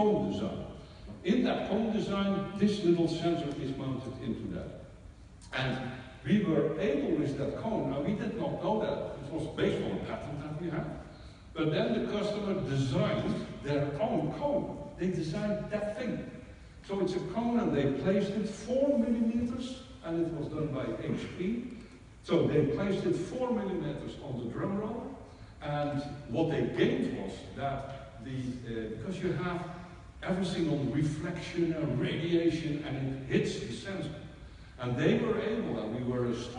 cone design. In that cone design, this little sensor is mounted into that. And we were able with that cone, now we did not know that, it was based on a patent that we had. But then the customer designed their own cone. They designed that thing. So it's a cone and they placed it four millimeters, and it was done by HP. So they placed it four millimeters on the drum roll, and what they gained was that the uh, because you have everything on reflection and radiation, and it hits the sensor, and they were able, and we were astonished.